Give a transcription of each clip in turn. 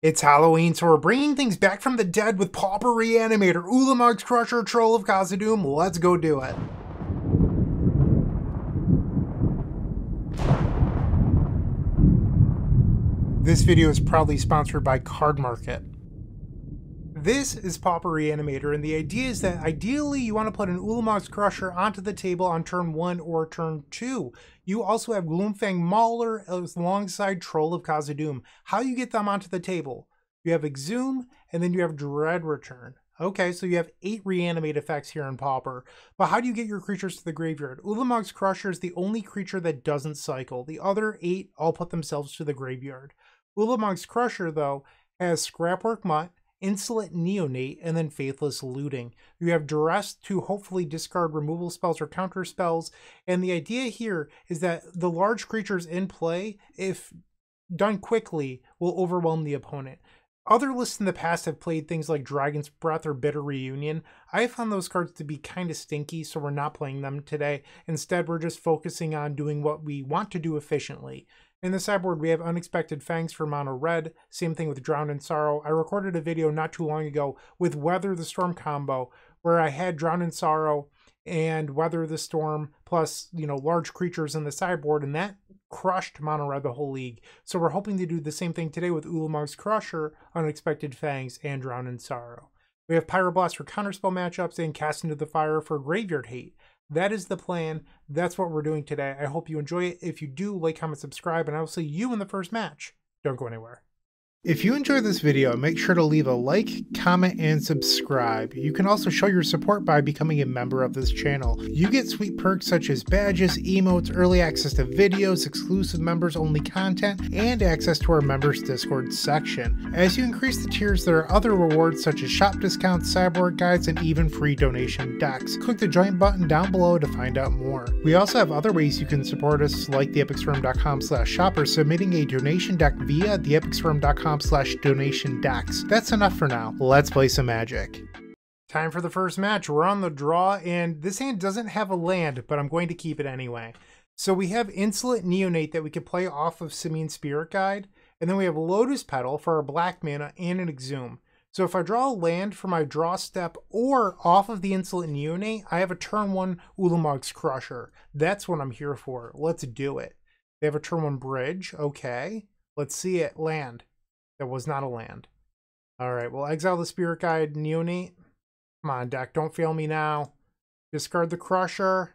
It's Halloween, so we're bringing things back from the dead with Pauper Reanimator, Ulamog's Crusher, Troll of Khazad-dûm. Let's go do it. This video is proudly sponsored by Card Market. This is Pauper Reanimator, and the idea is that ideally you want to put an Ulamog's Crusher onto the table on turn 1 or turn 2. You also have Gloomfang Mauler alongside Troll of Khazad-dûm. How you get them onto the table? You have Exhume, and then you have Dread Return. Okay, so you have eight reanimate effects here in Pauper. But how do you get your creatures to the graveyard? Ulamog's Crusher is the only creature that doesn't cycle. The other eight all put themselves to the graveyard. Ulamog's Crusher, though, has Scrapwork Mutt, Insolent Neonate, and then Faithless Looting. You have Duress to hopefully discard removal spells or counter spells, and the idea here is that the large creatures in play, if done quickly, will overwhelm the opponent. Other lists in the past have played things like Dragon's Breath or Bitter Reunion. I found those cards to be kind of stinky, so we're not playing them today. Instead, we're just focusing on doing what we want to do efficiently. In the sideboard, we have Unexpected Fangs for mono red. Same thing with Drowned in Sorrow. I recorded a video not too long ago with Weather the Storm combo where I had Drowned in Sorrow and Weather the Storm plus, you know, large creatures in the sideboard, and that crushed mono the whole league. So we're hoping to do the same thing today with Ulamog's Crusher, Unexpected Fangs, and Drown in Sorrow. We have Pyroblast for counterspell matchups and Cast into the Fire for graveyard hate. That is the plan. That's what we're doing today. I hope you enjoy it. If you do, like, comment, subscribe, and I will see you in the first match. Don't go anywhere. If you enjoyed this video, make sure to leave a like, comment, and subscribe. You can also show your support by becoming a member of this channel. You get sweet perks such as badges, emotes, early access to videos, exclusive members only content, and access to our members Discord section. As you increase the tiers, there are other rewards such as shop discounts, cyborg guides, and even free donation decks. Click the join button down below to find out more. We also have other ways you can support us like theepicstorm.com slash shopper submitting a donation deck via theepicstorm.com slash donation dax. That's enough for now. Let's play some magic. Time for the first match. We're on the draw, and this hand doesn't have a land, but I'm going to keep it anyway. So we have Insolent Neonate that we can play off of Simian Spirit Guide, and then we have Lotus Petal for our black mana and an Exhume. So if I draw a land for my draw step or off of the Insolent Neonate, I have a turn one Ulamog's Crusher. That's what I'm here for. Let's do it. They have a turn one bridge. Okay. Let's see it. Land. That was not a land. All right, well, exile the Spirit Guide, Neonate. Come on, deck, don't fail me now. Discard the Crusher.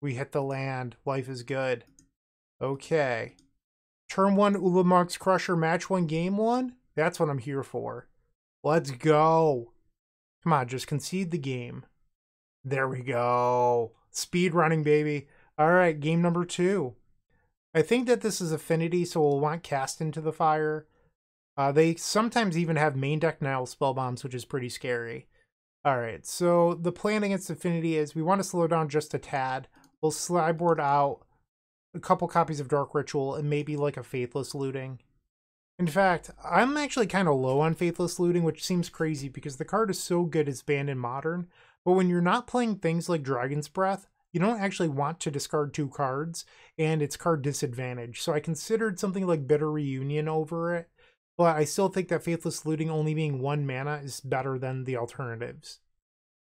We hit the land. Life is good. Okay. Turn one, Ulamog's Crusher, match one, game one. That's what I'm here for. Let's go. Come on, just concede the game. There we go. Speed running, baby. All right, game number two. I think that this is Affinity, so we'll want Cast into the Fire. Uh, they sometimes even have main deck Nihil spell bombs, which is pretty scary. All right, so the plan against Affinity is we want to slow down just a tad. We'll sideboard out a couple copies of Dark Ritual and maybe like a Faithless Looting. In fact, I'm actually kind of low on Faithless Looting, which seems crazy because the card is so good it's banned in Modern. But when you're not playing things like Dragon's Breath, you don't actually want to discard two cards, and it's card disadvantage. So I considered something like Bitter Reunion over it, but I still think that Faithless Looting only being one mana is better than the alternatives.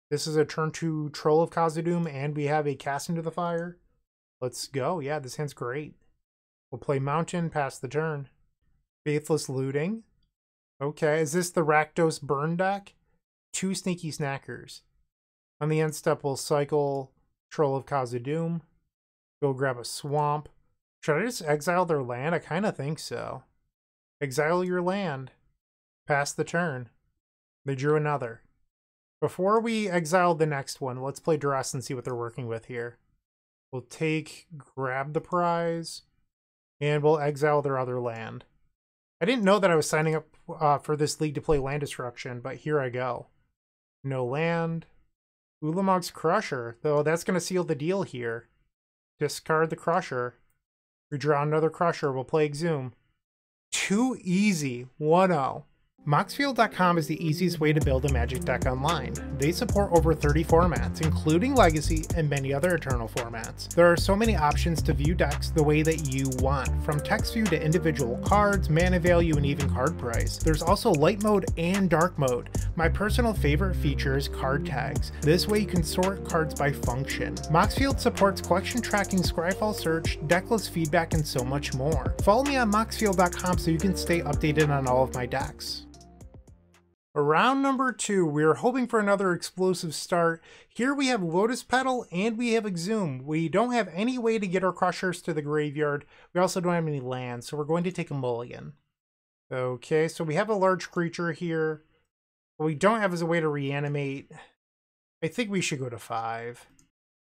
This is a turn two Troll of Khazad-dûm, and we have a Cast into the Fire. Let's go. Yeah, this hand's great. We'll play Mountain, pass the turn. Faithless Looting. Okay, is this the Rakdos Burn deck? Two Sneaky Snackers. On the end step, we'll cycle Troll of Khazad-dûm. Go grab a Swamp. Should I just exile their land? I kind of think so. Exile your land. Pass the turn. They drew another. Before we exile the next one, let's play Duress and see what they're working with here. We'll take, grab the prize, and we'll exile their other land. I didn't know that I was signing up uh, for this league to play land destruction, but here I go. No land. Ulamog's Crusher, though that's going to seal the deal here. Discard the Crusher. We draw another Crusher, we'll play Exhume. Too easy. 1 0. Moxfield.com is the easiest way to build a Magic deck online. They support over 30 formats, including Legacy and many other Eternal formats. There are so many options to view decks the way that you want, from text view to individual cards, mana value, and even card price. There's also light mode and dark mode. My personal favorite feature is card tags. This way you can sort cards by function. Moxfield supports collection tracking, scryfall search, decklist feedback, and so much more. Follow me on moxfield.com so you can stay updated on all of my decks. Round number two, we are hoping for another explosive start. Here we have Lotus Petal and we have Exhume. We don't have any way to get our Crushers to the graveyard. We also don't have any land, so we're going to take a mulligan. Okay, so we have a large creature here. We don't have is a way to reanimate. I think we should go to five.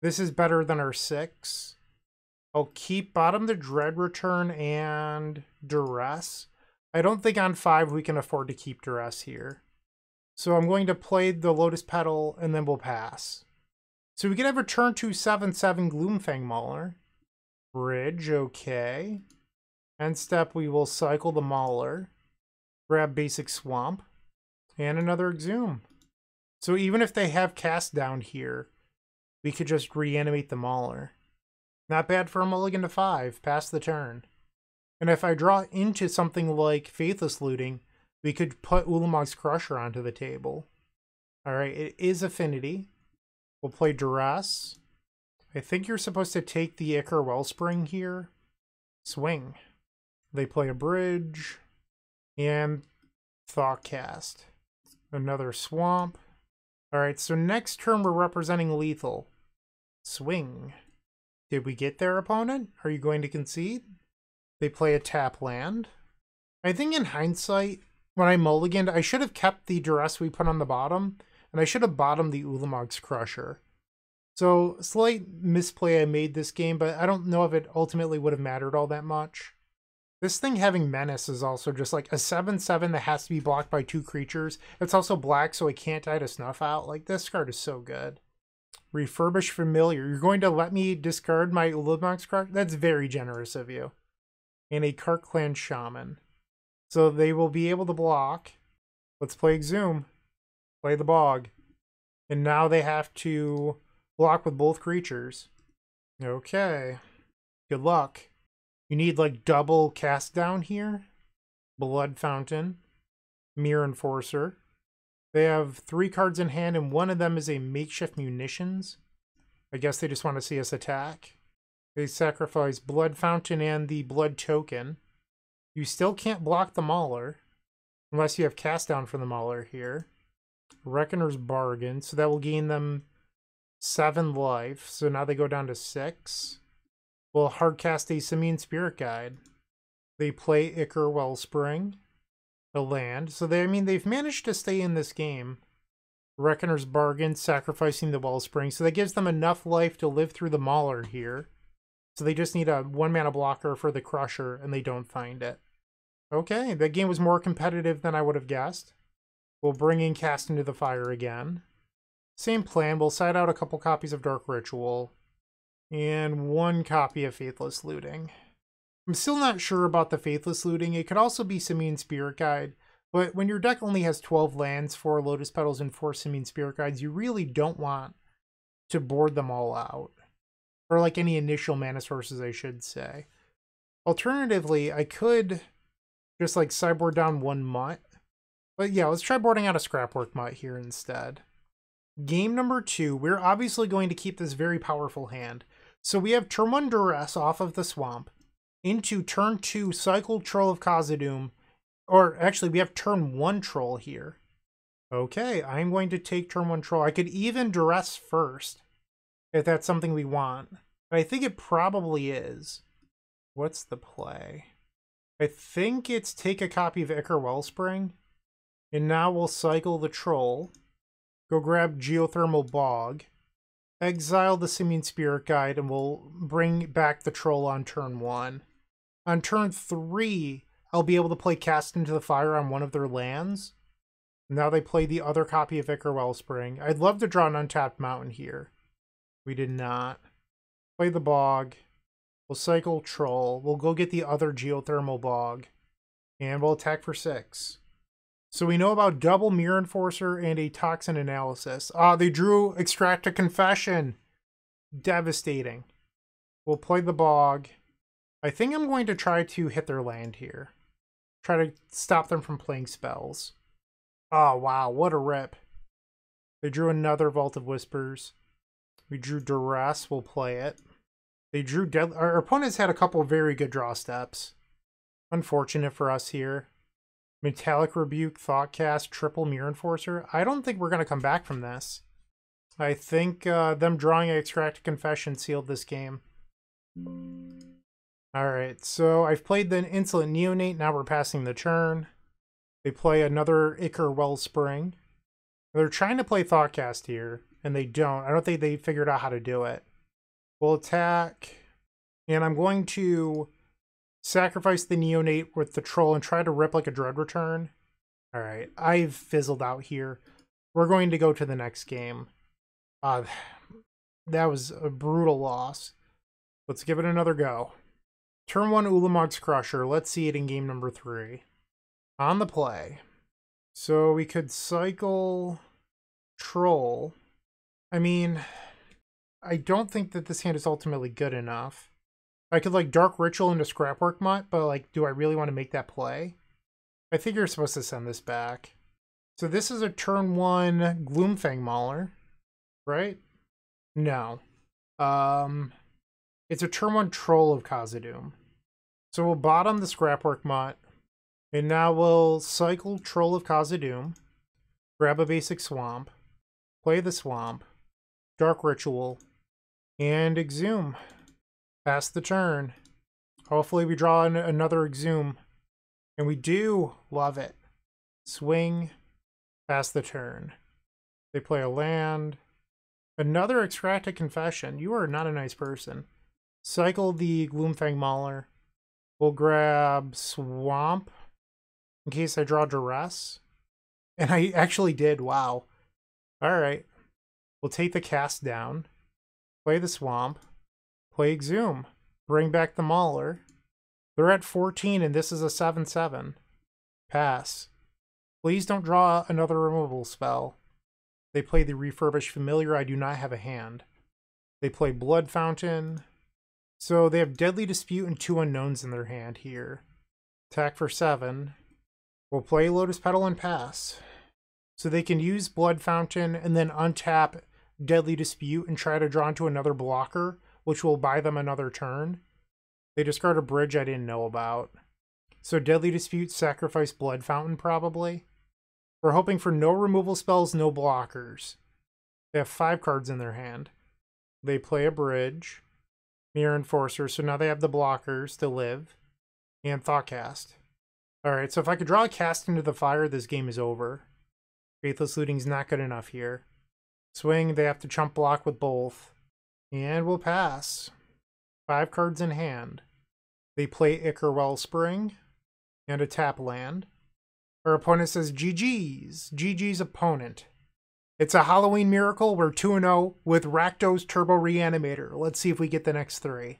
This is better than our six. I'll keep bottom the Dread Return and Duress. I don't think on five we can afford to keep Duress here. So I'm going to play the Lotus Petal and then we'll pass. So we can have a turn 2 7 7 Gloomfang Mauler. Bridge, okay. End step, we will cycle the Mauler. Grab Basic Swamp. And another Exhume. So even if they have cast down here, we could just reanimate the Mauler. Not bad for a mulligan to 5, pass the turn. And if I draw into something like Faithless Looting, we could put Ulamog's Crusher onto the table. Alright, it is Affinity. We'll play Duress. I think you're supposed to take the Ichor Wellspring here. Swing. They play a Bridge. And Thoughtcast. Another Swamp. Alright, so next turn we're representing Lethal. Swing. Did we get their opponent? Are you going to concede? They play a tap land. I think in hindsight, when I mulliganed, I should have kept the duress we put on the bottom, and I should have bottomed the Ulamog's Crusher. So, slight misplay I made this game, but I don't know if it ultimately would have mattered all that much. This thing having Menace is also just like a 7-7 that has to be blocked by two creatures. It's also black, so it can't die to Snuff out. Like, this card is so good. Refurbished Familiar. You're going to let me discard my Ulamog's Crusher? That's very generous of you. And a Clan Shaman. So they will be able to block. Let's play Exhume. Play the Bog. And now they have to block with both creatures. Okay. Good luck. You need like double cast down here. Blood Fountain. Myr Enforcer. They have three cards in hand and one of them is a makeshift munitions. I guess they just want to see us attack. They sacrifice Blood Fountain and the Blood Token. You still can't block the Mauler. Unless you have cast down for the Mauler here. Reckoner's Bargain. So that will gain them seven life. So now they go down to six. We'll hardcast a Simian Spirit Guide. They play Ichor Wellspring. The land. So they I mean they've managed to stay in this game. Reckoner's Bargain, sacrificing the Wellspring. So that gives them enough life to live through the Mauler here. So they just need a one mana blocker for the Crusher, and they don't find it. Okay, that game was more competitive than I would have guessed. We'll bring in Cast into the Fire again. Same plan, we'll side out a couple copies of Dark Ritual, and one copy of Faithless Looting. I'm still not sure about the Faithless Looting. It could also be Simian Spirit Guide, but when your deck only has 12 lands, 4 Lotus Petals, and 4 Simian Spirit Guides, you really don't want to board them all out. Or like any initial mana sources, I should say. Alternatively, I could just like sideboard down one mutt. But yeah, let's try boarding out a scrapwork mutt here instead. Game number two, we're obviously going to keep this very powerful hand. So we have turn one Duress off of the swamp, into turn two Cycle Troll of Khazad-dûm, or actually we have turn one Troll here. Okay, I'm going to take turn one Troll. I could even Duress first, if that's something we want. But I think it probably is. What's the play? I think it's take a copy of Ichor Wellspring. And now we'll cycle the troll. Go grab Geothermal Bog. Exile the Simian Spirit Guide and we'll bring back the troll on turn one. On turn three, I'll be able to play Cast into the Fire on one of their lands. Now they play the other copy of Ichor Wellspring. I'd love to draw an untapped mountain here. We did not. Play the Bog. We'll cycle Troll. We'll go get the other Geothermal Bog. And we'll attack for six. So we know about double Myr Enforcer and a Toxin Analysis. Ah, they drew Extract a Confession. Devastating. We'll play the Bog. I think I'm going to try to hit their land here. Try to stop them from playing spells. Oh, wow, what a rip. They drew another Vault of Whispers. We drew Duress, we'll play it. They drew. Our opponents had a couple very good draw steps. Unfortunate for us here. Metallic Rebuke, Thoughtcast, Triple Myr Enforcer. I don't think we're going to come back from this. I think uh, them drawing Extract Confession sealed this game. Alright, so I've played the Insolent Neonate, now we're passing the turn. They play another Ichor Wellspring. They're trying to play Thoughtcast here, and they don't. I don't think they figured out how to do it. We'll attack, and I'm going to sacrifice the Neonate with the Troll and try to rip like a Dread Return. Alright, I've fizzled out here. We're going to go to the next game. Uh, that was a brutal loss. Let's give it another go. Turn 1 Ulamog's Crusher. Let's see it in game number 3. On the play. So we could cycle Troll. I mean, I don't think that this hand is ultimately good enough. I could like Dark Ritual into Scrapwork Mutt, but like, do I really want to make that play? I think you're supposed to send this back. So this is a turn one Gloomfang Mauler, right? No. Um, it's a turn one Troll of Khazad-dûm. So we'll bottom the Scrapwork Mutt, and now we'll cycle Troll of Khazad-dûm, grab a basic Swamp, play the Swamp, Dark Ritual, and Exhume. Pass the turn. Hopefully we draw an another Exhume. And we do. Love it. Swing. Pass the turn. They play a land. Another Extracted Confession. You are not a nice person. Cycle the Gloomfang Mauler. We'll grab Swamp in case I draw Duress. And I actually did. Wow. Alright. We'll take the cast down. Play the swamp. Play Exhume, Bring back the Mauler. They're at 14 and this is a 7-7. Pass. Please don't draw another removal spell. They play the Refurbished Familiar. I do not have a hand. They play Blood Fountain. So they have Deadly Dispute and two Unknowns in their hand here. Attack for 7. We'll play Lotus Petal and pass. So they can use Blood Fountain and then untap Deadly Dispute and try to draw into another blocker, which will buy them another turn. They discard a bridge I didn't know about. So Deadly Dispute, sacrifice Blood Fountain probably. We're hoping for no removal spells, no blockers. They have five cards in their hand. They play a bridge. Myr Enforcer, so now they have the blockers to live. And Thoughtcast. Alright, so if I could draw a cast into the fire, this game is over. Faithless Looting's not good enough here. Swing, they have to chump block with both. And we'll pass. Five cards in hand. They play Ichor Wellspring and a tap land. Our opponent says GG's. GG's opponent. It's a Halloween miracle. We're 2 0 with Rakdos Turbo Reanimator. Let's see if we get the next three.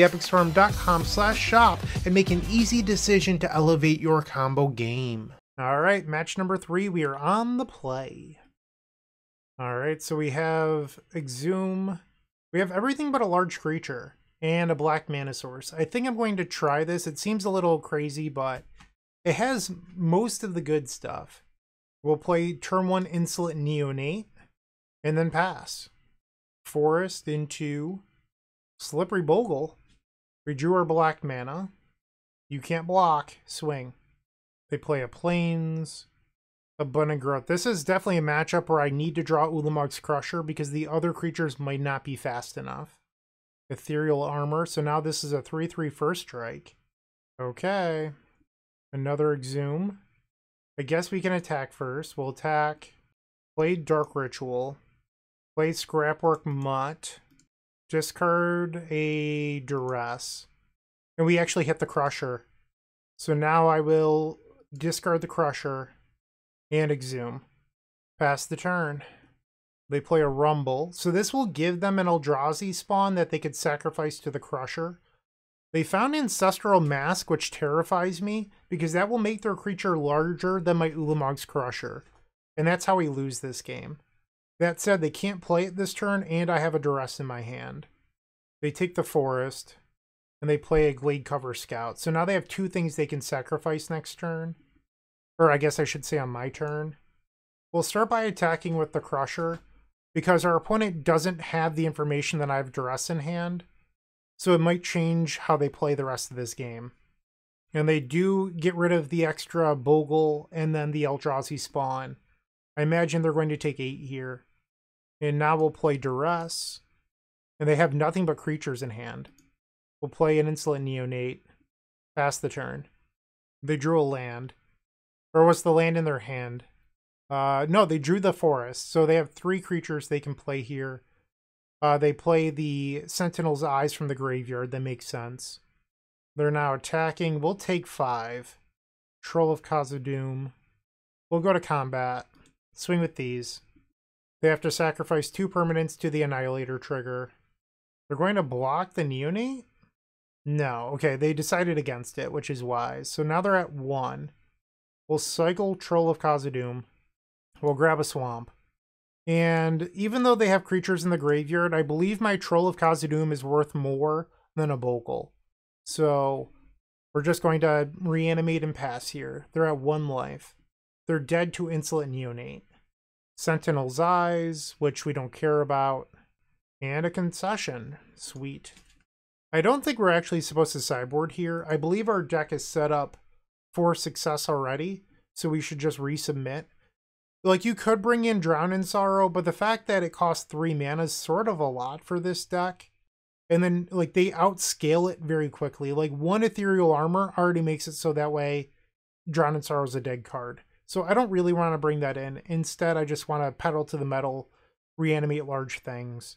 theepicstorm.com slash shop and make an easy decision to elevate your combo game. Alright, match number three, we are on the play. Alright, so we have Exhume. We have everything but a large creature and a black mana source. I think I'm going to try this. It seems a little crazy, but it has most of the good stuff. We'll play turn one Insolent Neonate and then pass. Forest into Slippery Bogle. Our black mana. You can't block. Swing. They play a Plains, Abundant Growth. This is definitely a matchup where I need to draw Ulamog's Crusher because the other creatures might not be fast enough. Ethereal Armor. So now this is a 3-3 first strike. Okay. Another Exhume. I guess we can attack first. We'll attack, play Dark Ritual, play Scrapwork Mutt, discard a Duress, and we actually hit the Crusher. So now I will discard the Crusher and Exhume. Pass the turn. They play a Rumble. So this will give them an Eldrazi spawn that they could sacrifice to the Crusher. They found Ancestral Mask, which terrifies me, because that will make their creature larger than my Ulamog's Crusher. And that's how we lose this game. That said, they can't play it this turn, and I have a Duress in my hand. They take the Forest, and they play a Gladecover Scout. So now they have two things they can sacrifice next turn. Or I guess I should say on my turn. We'll start by attacking with the Crusher, because our opponent doesn't have the information that I have Duress in hand. So it might change how they play the rest of this game. And they do get rid of the extra Bogle and then the Eldrazi spawn. I imagine they're going to take 8 here. And now we'll play Duress. And they have nothing but creatures in hand. We'll play an Insolent Neonate. Pass the turn. They drew a land. Or was the land in their hand? Uh, no, they drew the forest. So they have three creatures they can play here. Uh, they play the Sentinel's Eyes from the graveyard. That makes sense. They're now attacking. We'll take five. Troll of Khazad-dûm. We'll go to combat. Swing with these. They have to sacrifice two permanents to the Annihilator trigger. They're going to block the Neonate? No. Okay, they decided against it, which is wise. So now they're at one. We'll cycle Troll of Khazad-dûm. We'll grab a swamp. And even though they have creatures in the graveyard, I believe my Troll of Khazad-dûm is worth more than a Bogle. So we're just going to reanimate and pass here. They're at one life. They're dead to Insolent Neonate. Sentinel's Eyes, which we don't care about. And a concession. Sweet. I don't think we're actually supposed to sideboard here. I believe our deck is set up for success already, so we should just resubmit. Like, you could bring in Drown in Sorrow, but the fact that it costs three mana is sort of a lot for this deck. And then, like, they outscale it very quickly. Like, one Ethereal Armor already makes it so that way Drown in Sorrow is a dead card. So I don't really want to bring that in. Instead, I just want to pedal to the metal, reanimate large things.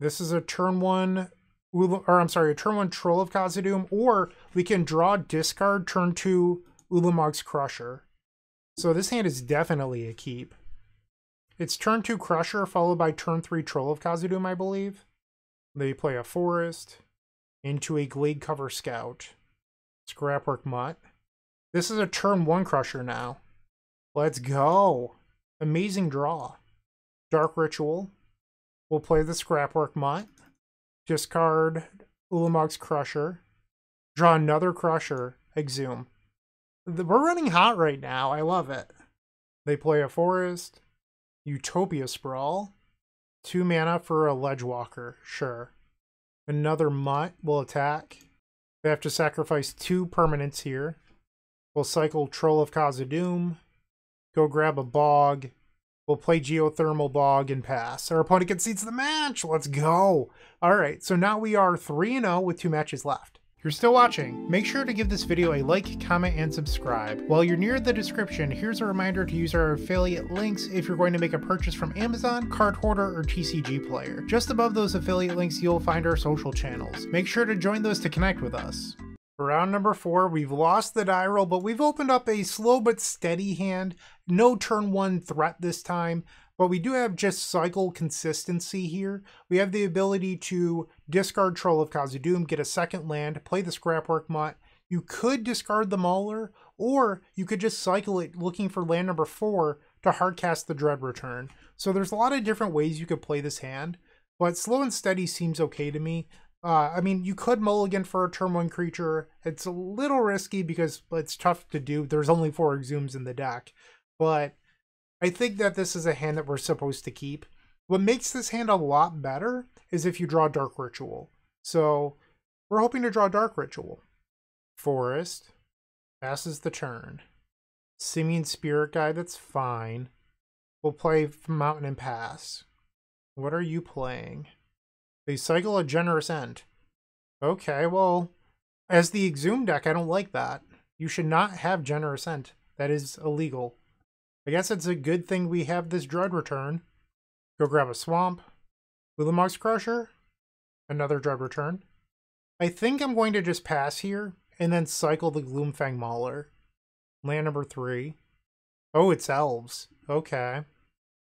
This is a turn one, or I'm sorry, a turn one Troll of Khazad-dûm, or we can draw discard turn two Ulamog's Crusher. So this hand is definitely a keep. It's turn 2 Crusher, followed by turn 3 Troll of Khazad-dûm, I believe. They play a Forest into a Gladecover Scout. Scrapwork Mutt. This is a turn 1 Crusher now. Let's go. Amazing draw. Dark Ritual. We'll play the Scrapwork Mutt. Discard Ulamog's Crusher. Draw another Crusher. Exhume. We're running hot right now. I love it. They play a forest. Utopia Sprawl. Two mana for a Ledgewalker. Sure. Another Mutt will attack. They have to sacrifice two permanents here. We'll cycle Troll of Khazad-dûm. Go grab a Bog. We'll play Geothermal Bog and pass. Our opponent concedes the match. Let's go. All right, so now we are 3-0 with two matches left. If you're still watching, make sure to give this video a like, comment, and subscribe. While you're near the description, here's a reminder to use our affiliate links if you're going to make a purchase from Amazon, Card Hoarder, or TCG Player. Just above those affiliate links, you'll find our social channels. Make sure to join those to connect with us. For round number four, we've lost the die roll, but we've opened up a slow but steady hand. No turn one threat this time. But we do have just cycle consistency here. We have the ability to discard Troll of Khazad-dûm, get a second land, play the Scrapwork Mutt. You could discard the Mauler, or you could just cycle it looking for land number four to hardcast the Dread Return. So there's a lot of different ways you could play this hand, but slow and steady seems okay to me. Uh, I mean, you could mulligan for a turn one creature. It's a little risky because it's tough to do. There's only four exhumes in the deck, but I think that this is a hand that we're supposed to keep. What makes this hand a lot better is if you draw Dark Ritual. So we're hoping to draw Dark Ritual. Forest passes the turn. Simian Spirit Guide, that's fine. We'll play Mountain and Pass. What are you playing? They cycle a Generous Ent. Okay, well, as the Exhumed deck, I don't like that. You should not have Generous Ent. That is illegal. I guess it's a good thing we have this Dread return. Go grab a Swamp. Ulamog's Crusher. Another Dread return. I think I'm going to just pass here and then cycle the Gloomfang Mauler. Land number three. Oh, it's Elves. Okay.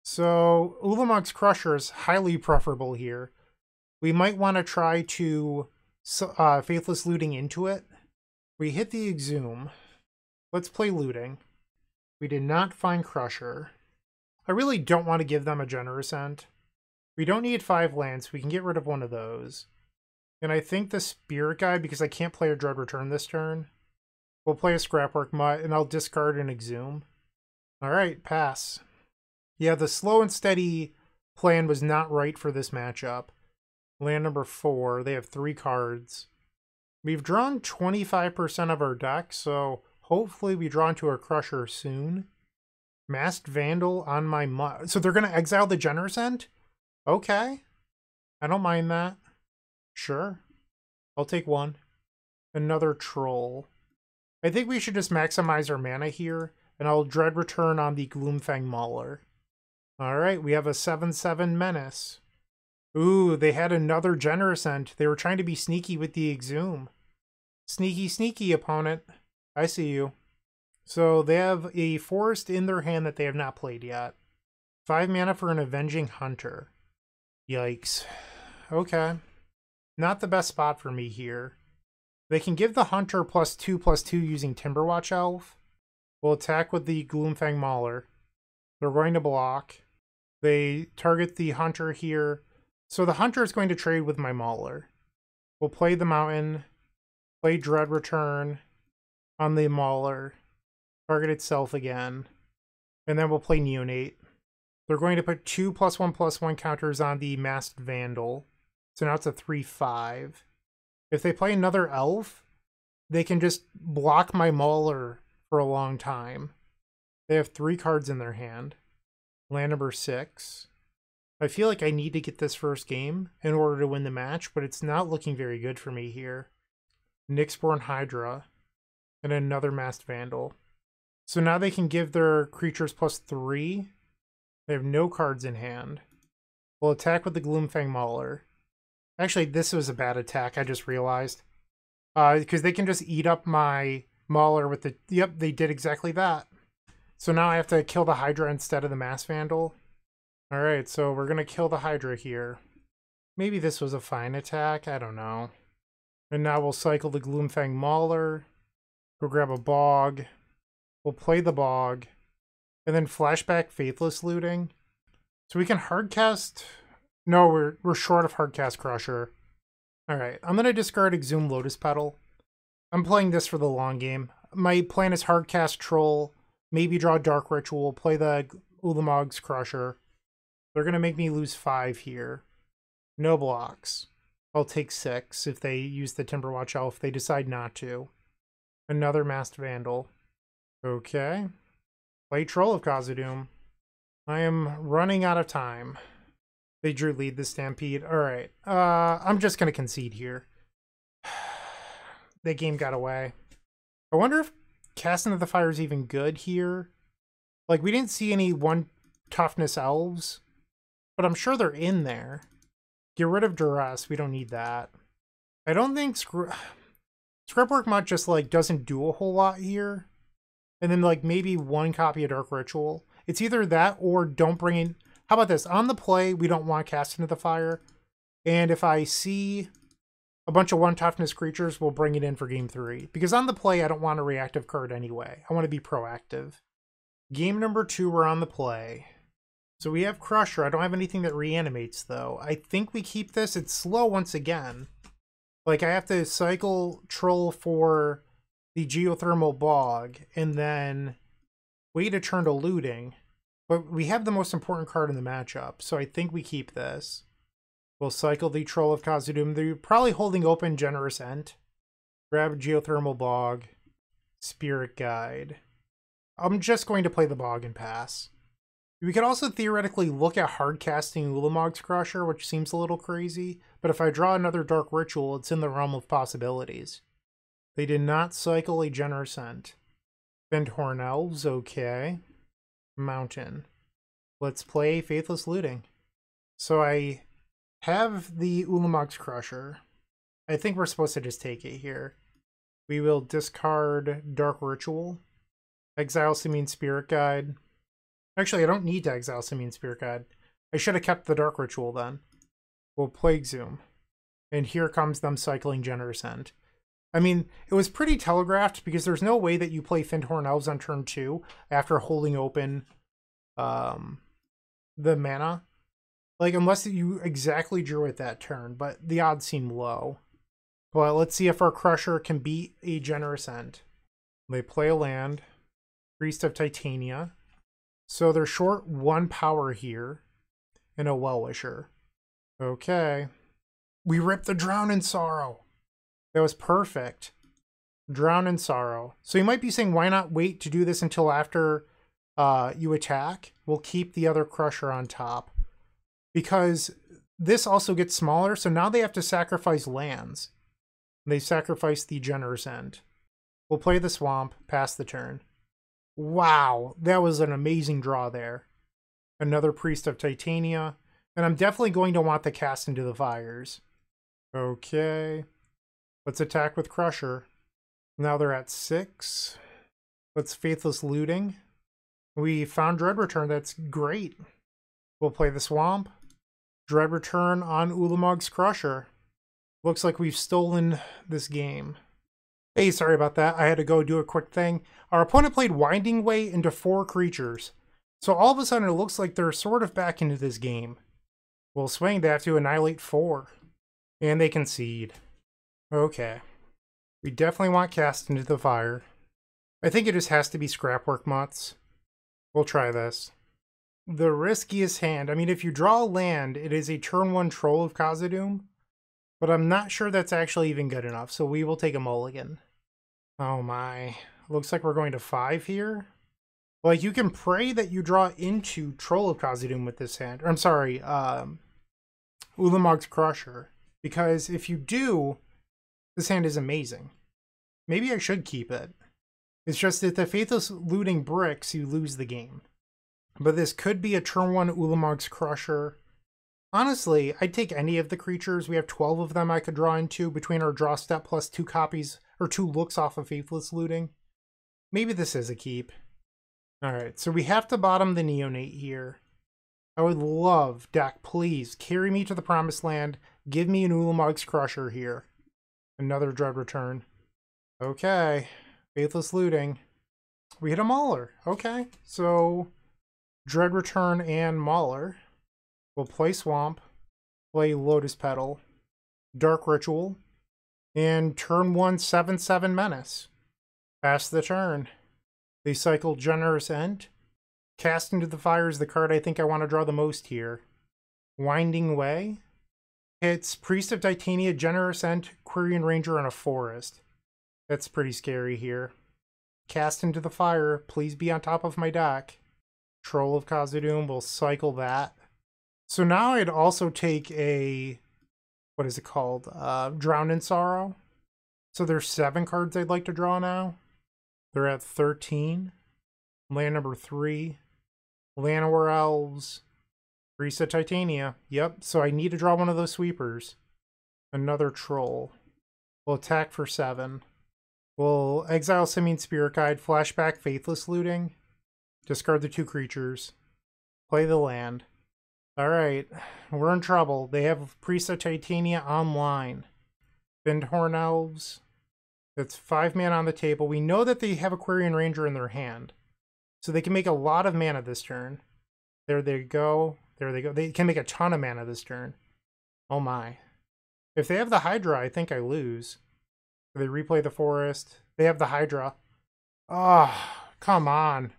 So Ulamog's Crusher is highly preferable here. We might want to try to uh, Faithless Looting into it. We hit the Exhume. Let's play Looting. We did not find Crusher. I really don't want to give them a Generous Ent. We don't need five lands. We can get rid of one of those. And I think the Spirit Guide, because I can't play a Dread Return this turn, we'll play a Scrapwork Mutt, and I'll discard an Exhume. Alright, pass. Yeah, the slow and steady plan was not right for this matchup. Land number four, they have three cards. We've drawn 25% of our deck, so hopefully we draw into a Crusher soon. Masked Vandal on my... So they're going to exile the Generous Ent? Okay. I don't mind that. Sure. I'll take one. Another Troll. I think we should just maximize our mana here, and I'll Dread Return on the Gloomfang Mauler. Alright, we have a 7-7 Menace. Ooh, they had another Generous Ent. They were trying to be sneaky with the Exhume. Sneaky, sneaky, opponent. I see you. So they have a forest in their hand that they have not played yet. Five mana for an Avenging Hunter. Yikes. Okay. Not the best spot for me here. They can give the Hunter plus two plus two using Timberwatch Elf. We'll attack with the Gloomfang Mauler. They're going to block. They target the Hunter here. So the Hunter is going to trade with my Mauler. We'll play the Mountain, play Dread Return on the Mauler, target itself again, and then we'll play Neonate. They're going to put two plus one plus one counters on the Masked Vandal. So now it's a 3-5. If they play another Elf, they can just block my Mauler for a long time. They have three cards in their hand. Land number six. I feel like I need to get this first game in order to win the match, but it's not looking very good for me here. Nyxborn Hydra and another Masked Vandal. So now they can give their creatures plus three. They have no cards in hand. We'll attack with the Gloomfang Mauler. Actually, this was a bad attack, I just realized. Uh, because they can just eat up my Mauler with the... Yep, they did exactly that. So now I have to kill the Hydra instead of the Mass Vandal. Alright, so we're going to kill the Hydra here. Maybe this was a fine attack, I don't know. And now we'll cycle the Gloomfang Mauler. Go grab a Bog. We'll play the Bog. And then flashback Faithless Looting. So we can hardcast... No, we're, we're short of hardcast Crusher. Alright, I'm to discard Exhume Lotus Petal. I'm playing this for the long game. My plan is hardcast Troll, maybe draw Dark Ritual, play the Ulamog's Crusher, they're to make me lose five here. No blocks. I'll take six if they use the Timberwatch Elf. They decide not to. Another Masked Vandal. Okay. Play Troll of Khazad-dûm. I am running out of time. They drew lead the Stampede. Alright. Uh, I'm just going to concede here. the game got away. I wonder if Cast into the Fire is even good here. Like, we didn't see any one toughness elves but I'm sure they're in there. Get rid of duress. We don't need that. I don't think Scr Scrapwork Mutt just like doesn't do a whole lot here. And then like maybe one copy of Dark Ritual. It's either that or don't bring in. How about this? On the play, we don't want to cast into the fire. And if I see a bunch of one toughness creatures, we'll bring it in for game three. Because on the play, I don't want a reactive card anyway. I want to be proactive. Game number two, we're on the play. So we have Crusher. I don't have anything that reanimates, though. I think we keep this. It's slow once again. Like, I have to cycle Troll for the Geothermal Bog, and then wait a turn to looting. But we have the most important card in the matchup, so I think we keep this. We'll cycle the Troll of Khazad-dûm. They're probably holding open Generous Ent. Grab Geothermal Bog. Spirit Guide. I'm just going to play the Bog and pass. We could also theoretically look at hardcasting Ulamog's Crusher, which seems a little crazy, but if I draw another Dark Ritual, it's in the realm of possibilities. They did not cycle a Generous Ent. Fyndhorn Elves, okay. Mountain. Let's play Faithless Looting. So I have the Ulamog's Crusher. I think we're supposed to just take it here. We will discard Dark Ritual. Exile Simian Spirit Guide. Actually, I don't need to exile Simian Spirit Guide. I should have kept the Dark Ritual then. We'll play Exhume. And here comes them cycling Generous Ent. I mean, it was pretty telegraphed because there's no way that you play Fyndhorn Elves on turn two after holding open um, the mana. Like, unless you exactly drew it that turn, but the odds seem low. But let's see if our Crusher can beat a Generous Ent. They play a land. Priest of Titania. So they're short one power here and a Well-Wisher. Okay. We rip the Drown in Sorrow. That was perfect. Drown in Sorrow. So you might be saying, why not wait to do this until after uh, you attack? We'll keep the other Crusher on top. Because this also gets smaller, so now they have to sacrifice lands. They sacrifice the Generous Ent. We'll play the Swamp, pass the turn. Wow, that was an amazing draw there. Another Priest of Titania. And I'm definitely going to want the cast into the fires. Okay. Let's attack with Crusher. Now they're at six. Let's Faithless Looting. We found Dread Return. That's great. We'll play the Swamp. Dread Return on Ulamog's Crusher. Looks like we've stolen this game. Hey, sorry about that. I had to go do a quick thing. Our opponent played Winding Way into four creatures. So all of a sudden it looks like they're sort of back into this game. Well, swing, they have to annihilate four. And they concede. Okay. We definitely want cast into the fire. I think it just has to be scrapwork mutts. We'll try this. The riskiest hand. I mean, if you draw land, it is a turn one troll of Khazad-dûm. But I'm not sure that's actually even good enough, so we will take a mulligan. Oh my. Looks like we're going to five here. Like, you can pray that you draw into Troll of Khazad-dûm with this hand. Or, I'm sorry, um, Ulamog's Crusher. Because if you do, this hand is amazing. Maybe I should keep it. It's just that the Faithless looting bricks, you lose the game. But this could be a turn one Ulamog's Crusher. Honestly, I'd take any of the creatures. We have 12 of them I could draw into between our draw step plus two copies or two looks off of Faithless Looting. Maybe this is a keep. Alright, so we have to bottom the Neonate here. I would love, Dak, please, carry me to the Promised Land. Give me an Ulamog's Crusher here. Another Dread Return. Okay, Faithless Looting. We hit a Mauler. Okay, so Dread Return and Mauler. We'll play Swamp, play Lotus Petal, Dark Ritual, and turn one 7 7 Menace. Pass the turn. They cycle Generous Ent. Cast into the Fire is the card I think I want to draw the most here. Winding Way. It's Priest of Titania, Generous Ent, Quirion Ranger, and a Forest. That's pretty scary here. Cast into the Fire. Please be on top of my deck. Troll of Khazad-dûm will cycle that. So now I'd also take a, what is it called? Uh, Drown in Sorrow. So there's seven cards I'd like to draw now. They're at 13. Land number three. Llanowar Elves. Risa Titania. Yep, so I need to draw one of those sweepers. Another Troll. We'll attack for seven. We'll exile Simian Spirit Guide, flashback Faithless Looting. Discard the two creatures. Play the land. Alright, we're in trouble. They have Priest of Titania online. Fyndhorn Elves. That's five mana on the table. We know that they have a Quirion Ranger in their hand. So they can make a lot of mana this turn. There they go. There they go. They can make a ton of mana this turn. Oh my. If they have the Hydra, I think I lose. They replay the Forest. They have the Hydra. Oh, come on.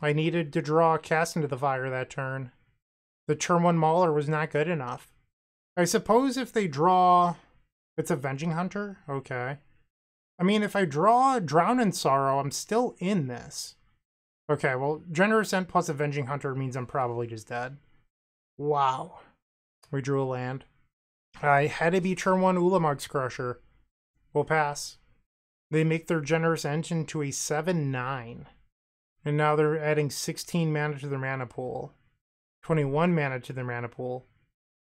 I needed to draw a cast into the fire that turn the turn one Mauler was not good enough. I suppose if they draw... It's Avenging Hunter? Okay. I mean, if I draw Drown in Sorrow, I'm still in this. Okay, well, Generous Ent plus Avenging Hunter means I'm probably just dead. Wow. We drew a land. I had to be turn one Ulamog's Crusher. We'll pass. They make their generous engine to a 7 9. And now they're adding 16 mana to their mana pool, 21 mana to their mana pool.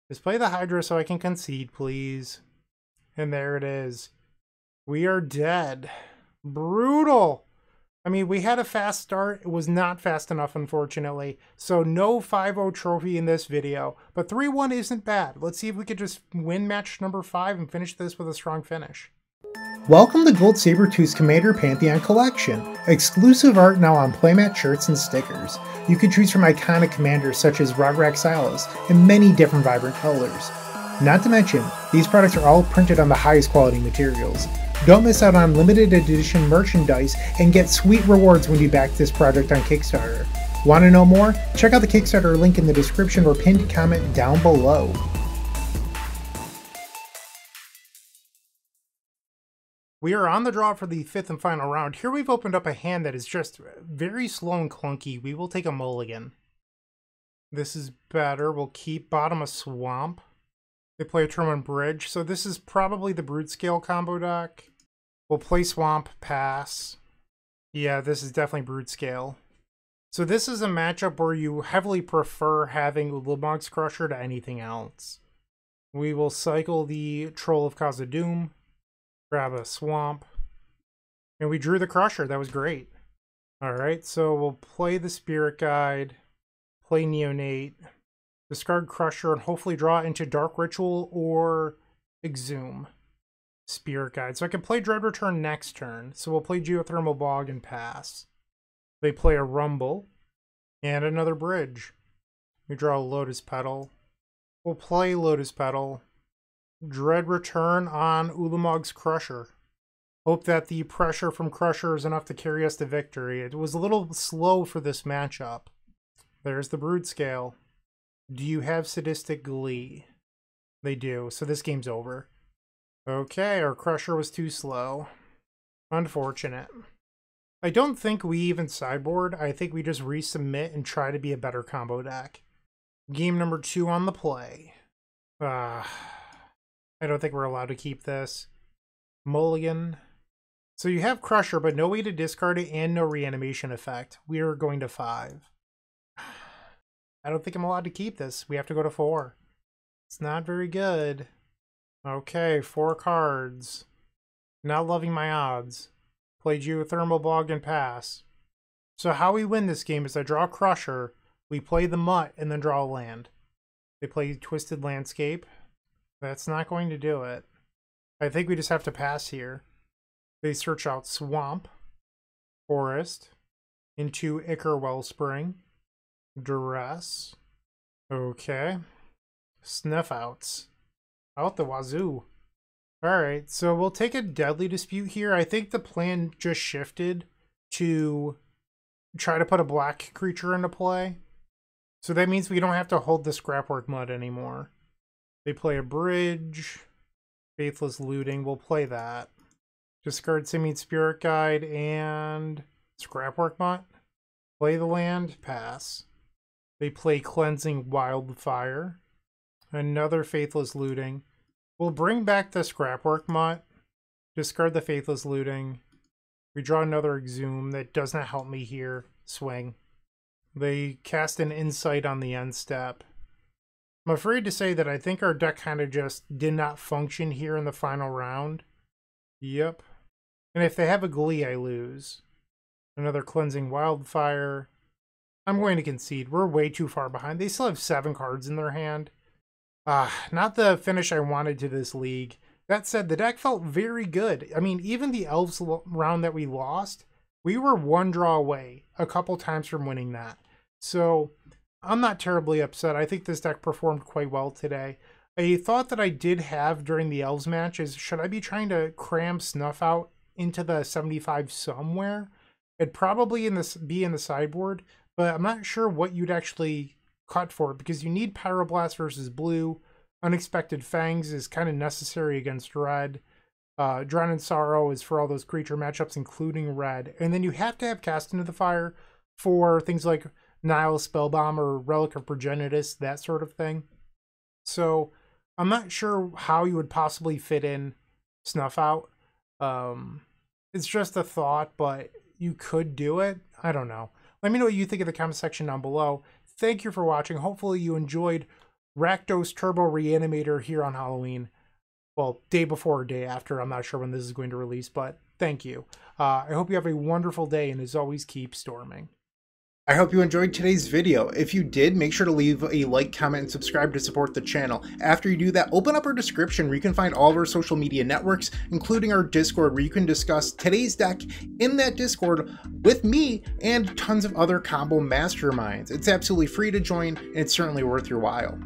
Display the Hydra so I can concede, please. And there it is. We are dead. Brutal. I mean, we had a fast start. It was not fast enough, unfortunately. So no 5-0 trophy in this video. But 3-1 isn't bad. Let's see if we could just win match number 5 and finish this with a strong finish. Welcome to Goldsabertooth's Commander Pantheon Collection. Exclusive art now on playmat shirts and stickers. You can choose from iconic commanders such as Ragrak Silas in many different vibrant colors. Not to mention, these products are all printed on the highest quality materials. Don't miss out on limited edition merchandise and get sweet rewards when you back this project on Kickstarter. Want to know more? Check out the Kickstarter link in the description or pinned comment down below. We are on the draw for the fifth and final round. Here we've opened up a hand that is just very slow and clunky. We will take a mulligan. This is better. We'll keep bottom a swamp. They play a Tormund Bridge, so this is probably the Broodscale combo deck. We'll play Swamp, pass. Yeah, this is definitely Broodscale. So this is a matchup where you heavily prefer having Ulamog's Crusher to anything else. We will cycle the Troll of Khazad-dûm grab a swamp. And we drew the crusher. That was great. All right, so we'll play the spirit guide, play neonate, discard crusher, and hopefully draw into dark ritual or exhume spirit guide. So I can play dread return next turn. So we'll play geothermal bog and pass. They play a rumble and another bridge. We draw a lotus petal. We'll play lotus petal Dread return on Ulamog's Crusher. Hope that the pressure from Crusher is enough to carry us to victory. It was a little slow for this matchup. There's the Broodscale. Do you have Sadistic Glee? They do, so this game's over. Okay, our Crusher was too slow. Unfortunate. I don't think we even sideboard. I think we just resubmit and try to be a better combo deck. Game number two on the play. Ah. Uh, I don't think we're allowed to keep this. Mulligan. So you have Crusher, but no way to discard it and no reanimation effect. We are going to five. I don't think I'm allowed to keep this. We have to go to four. It's not very good. Okay, four cards. Not loving my odds. Play Geothermal Bog and pass. So how we win this game is I draw Crusher, we play the Mutt, and then draw a land. They play Twisted Landscape. That's not going to do it. I think we just have to pass here. They search out swamp, forest, into Ichor Wellspring, duress. Okay. Snuff Outs. Out the wazoo. Alright, so we'll take a deadly dispute here. I think the plan just shifted to try to put a black creature into play. So that means we don't have to hold the scrapwork mutt anymore. They play a bridge. Faithless Looting. We'll play that. Discard Simian Spirit Guide and Scrapwork Mutt. Play the land. Pass. They play Cleansing Wildfire. Another Faithless Looting. We'll bring back the Scrapwork Mutt. Discard the Faithless Looting. We draw another Exhume that does not help me here. Swing. They cast an Insight on the end step. I'm afraid to say that I think our deck kind of just did not function here in the final round. Yep. And if they have a Glee, I lose. Another Cleansing Wildfire. I'm going to concede. We're way too far behind. They still have seven cards in their hand. Ah, not the finish I wanted to this league. That said, the deck felt very good. I mean, even the Elves round that we lost, we were one draw away a couple times from winning that. So I'm not terribly upset. I think this deck performed quite well today. A thought that I did have during the Elves match is should I be trying to cram Snuff out into the 75 somewhere? It'd probably in this be in the sideboard, but I'm not sure what you'd actually cut for because you need Pyroblast versus blue. Unexpected Fangs is kind of necessary against red. Uh, Drown in Sorrow is for all those creature matchups, including red. And then you have to have Cast into the Fire for things like Nihil Spellbomb or Relic of Progenitus, that sort of thing. So I'm not sure how you would possibly fit in Snuff Out. Um, It's just a thought, but you could do it. I don't know. Let me know what you think in the comment section down below. Thank you for watching. Hopefully you enjoyed Rakdos Turbo Reanimator here on Halloween. Well, day before or day after. I'm not sure when this is going to release, but thank you. Uh, I hope you have a wonderful day, and as always, keep storming. I hope you enjoyed today's video. If you did, make sure to leave a like, comment, and subscribe to support the channel. After you do that, open up our description where you can find all of our social media networks, including our Discord, where you can discuss today's deck in that Discord with me and tons of other combo masterminds. It's absolutely free to join, and it's certainly worth your while.